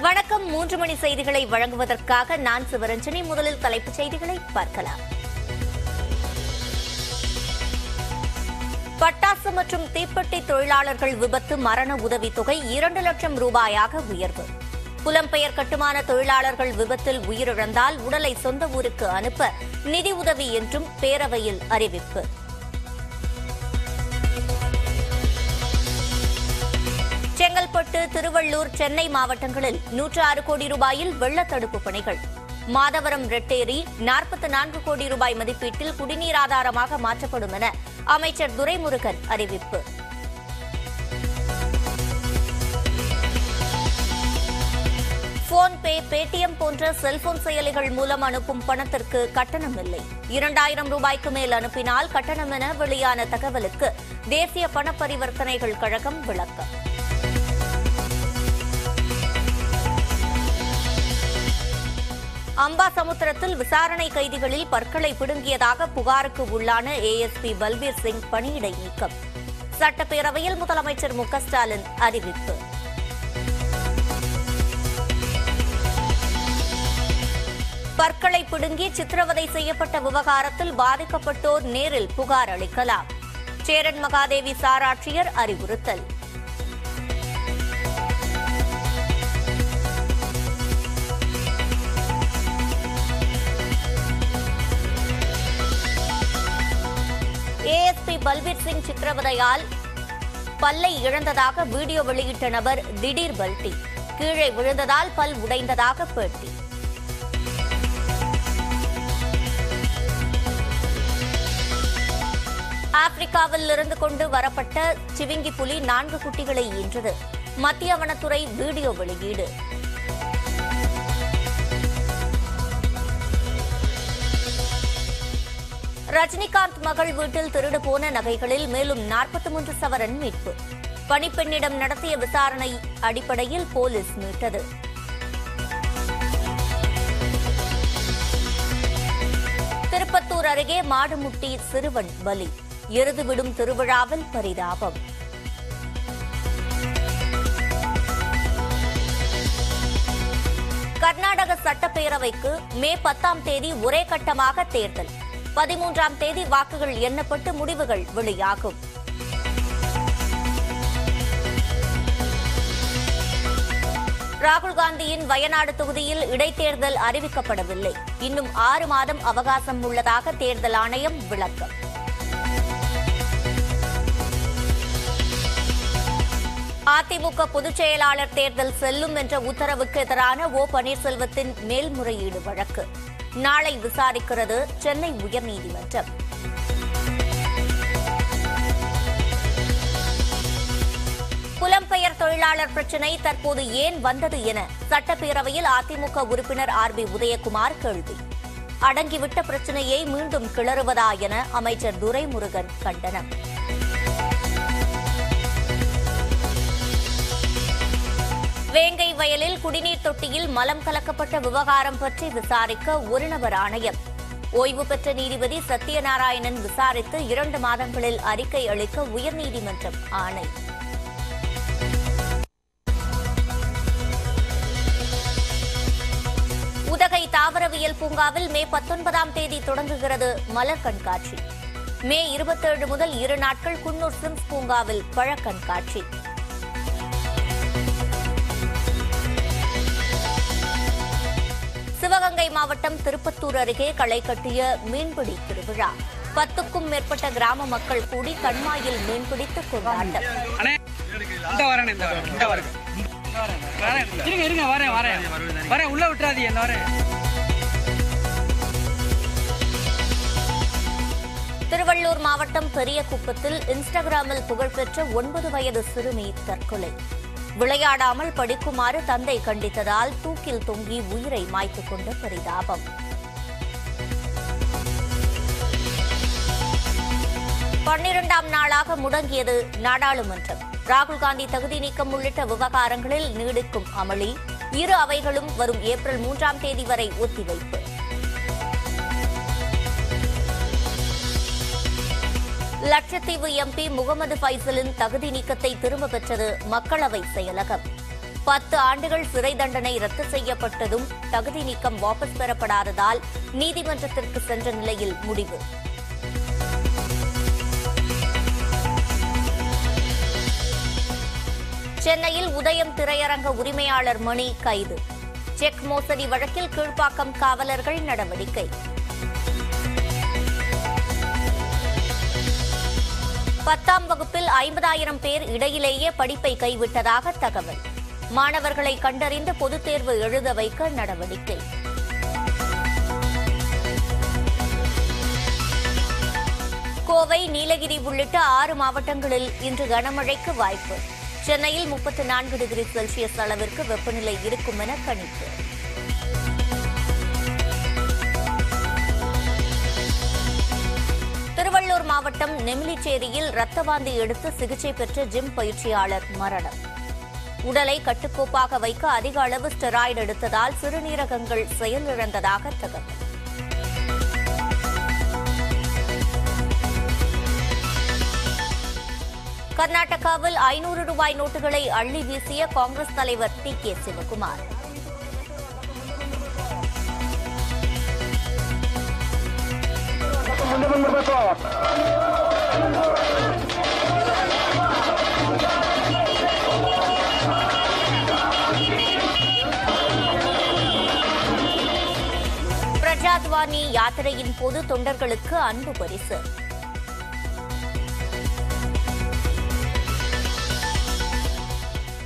வணக்கம். மூன்று மணி செய்திகளை வழங்குவதற்காக நான் சிவரஞ்சனி. முதலில் தலைப்புச் செய்திகளை பார்க்கலாம். பட்டாசு மற்றும் தீப்பெட்டி தொழிலாளர்கள் விபத்து மரண உதவித்தொகை இரண்டு லட்சம் ரூபாயாக உயர்வு. புலம்பெயர் கட்டுமான தொழிலாளர்கள் விபத்தில் உயிரிழந்தால் உடலை சொந்த ஊருக்கு அனுப்ப நிதி உதவி என்றும் பேரவையில் அறிவிப்பு. செங்கல்பட்டு திருவள்ளூர் சென்னை மாவட்டங்களில் நூற்று ஆறு கோடி ரூபாயில் வெள்ள தடுப்பு பணிகள். மாதவரம் ரெட்டேரி நாற்பத்தி நான்கு கோடி ரூபாய் மதிப்பீட்டில் குடிநீர் ஆதாரமாக மாற்றப்படும் என அமைச்சர் துரைமுருகன் அறிவிப்பு. போன்பே பேடிஎம் போன்ற செல்போன் செயலிகள் மூலம் அனுப்பும் பணத்திற்கு கட்டணம் இல்லை. இரண்டாயிரம் ரூபாய்க்கு மேல் அனுப்பினால் கட்டணம் என வெளியான தகவலுக்கு தேசிய பண பரிவர்த்தனைகள் கழகம் விளக்கம். அம்பாசமுத்திரத்தில் விசாரணை கைதிகளில் பற்களை பிடுங்கியதாக புகாருக்கு உள்ளான ஏஎஸ்பி பல்பீர் சிங் பணியிடை நீக்கம் சட்டப்பேரவையில் முதலமைச்சர் மு ஸ்டாலின் அறிவிப்பு. பற்களை பிடுங்கி சித்திரவதை செய்யப்பட்ட விவகாரத்தில் பாதிக்கப்பட்டோர் நேரில் புகார் அளிக்கலாம். சேரன் மகாதேவி சாராட்சியர் அறிவுறுத்தல். ஏஎஸ்பி பல்பீர் சிங் சித்திரவதையால் பல்லை இழந்ததாக வீடியோ வெளியிட்ட நபர் திடீர் பல்டி. கீழே விழுந்ததால் பல் உடைந்ததாக பேட்டி. ஆப்பிரிக்காவில் இருந்து கொண்டு வரப்பட்ட சிவிங்கி புலி நான்கு குட்டிகளை ஈன்றது. மத்திய வனத்துறை வீடியோ வெளியீடு. ரஜினிகாந்த் மகள் வீட்டில் திருடு போன நகைகளில் மேலும் நாற்பத்தி மூன்று சவரன் மீட்பு. பணிப்பெண்ணிடம் நடத்திய விசாரணை அடிப்படையில் போலீஸ் மீட்டது. திருப்பத்தூர் அருகே மாடுமுட்டி சிறுவன் பலி. எருது விடும் திருவிழாவில் பரிதாபம். கர்நாடக சட்டப்பேரவைக்கு மே பத்தாம் தேதி ஒரே கட்டமாக தேர்தல். பதிமூன்றாம் தேதி வாக்குகள் எண்ணப்பட்டு முடிவுகள் வெளியாகும். ராகுல் காந்தியின் வயநாடு தொகுதியில் இடைத்தேர்தல் அறிவிக்கப்படவில்லை. இன்னும் ஆறு மாதம் அவகாசம் உள்ளதாக தேர்தல் ஆணையம் விளக்கம். அதிமுக பொதுச் செயலாளர் தேர்தல் செல்லும் என்ற உத்தரவுக்கு எதிரான ஓ பன்னீர்செல்வத்தின் மேல்முறையீடு வழக்கு. நாளை விசாரிக்கிறது சென்னை உயர்நீதிமன்றம். புலம்பெயர் தொழிலாளர் பிரச்சினை தற்போது ஏன் வந்தது என சட்டப்பேரவையில் அதிமுக உறுப்பினர் ஆர் பி உதயகுமார் கேள்வி. அடங்கிவிட்ட பிரச்சினையை மீண்டும் கிளறுவதா என அமைச்சர் துரைமுருகன் கண்டனம். வேங்கை வயலில் குடிநீர் தொட்டியில் மலம் கலக்கப்பட்ட விவகாரம் பற்றி விசாரிக்க ஒரு நபர் ஆணையம். ஓய்வு பெற்ற நீதிபதி சத்யநாராயணன் விசாரித்து இரண்டு மாதங்களில் அறிக்கை அளிக்க உயர்நீதிமன்றம் ஆணை. உதகை தாவரவியல் பூங்காவில் மே பத்தொன்பதாம் தேதி தொடங்குகிறது மலர் கண்காட்சி. மே இருபத்தேழு முதல் இரு நாட்கள் குன்னூர் சிம்ஸ் பூங்காவில் பழக்கண்காட்சி மாவட்டம் திருப்பத்தூர் அருகே களை கட்டிய மீன்பிடி திருவிழா. பத்துக்கும் மேற்பட்ட கிராம மக்கள் கூடி கண்மாயில் மீன்பிடித்து கொண்டாட்டம். திருவள்ளூர் மாவட்டம் பெரியகுப்பத்தில் இன்ஸ்டாகிராமில் புகழ்பெற்ற ஒன்பது வயது சிறுமி தற்கொலை. விளையாடாமல் படிக்குமாறு தந்தை கண்டித்ததால் தூக்கில் தொங்கி உயிரை மாய்த்துக் கொண்ட பரிதாபம். பன்னிரண்டாம் நாளாக முடங்கியது நாடாளுமன்றம். ராகுல்காந்தி தகுதி நீக்கம் உள்ளிட்ட விவகாரங்களில் நீடிக்கும் அமளி இரு அவைகளும் வரும் ஏப்ரல் மூன்றாம் தேதி வரை ஒத்திவைப்பு. லட்சத்தீவு எம்பி முகமது ஃபைசலின் தகுதி நீக்கத்தை திரும்ப பெற்றது மக்களவை செயலகம். பத்து ஆண்டுகள் சிறை தண்டனை ரத்து செய்யப்பட்டதும் தகுதி நீக்கம் வாபஸ் பெறப்படாததால் நீதிமன்றத்திற்கு சென்ற நிலையில் முடிவு. சென்னையில் உதயம் திரையரங்க உரிமையாளர் மணி கைது. செக் மோசடி வழக்கில் கீழ்ப்பாக்கம் காவலர்கள் நடவடிக்கை. பத்தாம் வகுப்பில் ஐம்பதாயிரம் பேர் இடையிலேயே படிப்பை கைவிட்டதாக தகவல். மாணவர்களை கண்டறிந்து பொதுத் தேர்வு எழுத வைக்க நடவடிக்கை. கோவை நீலகிரி உள்ளிட்ட ஆறு மாவட்டங்களில் இன்று கனமழைக்கு வாய்ப்பு. சென்னையில் முப்பத்து நான்கு டிகிரி செல்சியஸ் அளவிற்கு வெப்பநிலை இருக்கும் என கணிப்பு. திருவள்ளூர் மாவட்டம் நெமிலிச்சேரியில் ரத்தவாந்தி எடுத்து சிகிச்சை பெற்ற ஜிம் பயிற்சியாளர் மரணம். உடலை கட்டுக்கோப்பாக வைக்க அதிக அளவு ஸ்டெராய்டு எடுத்ததால் சிறுநீரகங்கள் செயலிழந்ததாக தகவல். கர்நாடகாவில் ஐநூறு ரூபாய் நோட்டுகளை அள்ளி வீசிய காங்கிரஸ் தலைவர் டி. கே. சிவகுமார். பிரஜாத்வானி யாத்திரையின் போது தொண்டர்களுக்கு அன்பு பரிசு.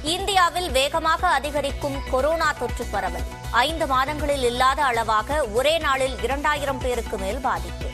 இந்தியாவில் வேகமாக அதிகரிக்கும் கொரோனா தொற்று பரவல். ஐந்து மாதங்களில் இல்லாத அளவாக ஒரே நாளில் இரண்டாயிரம் பேருக்கு மேல் பாதிப்பு.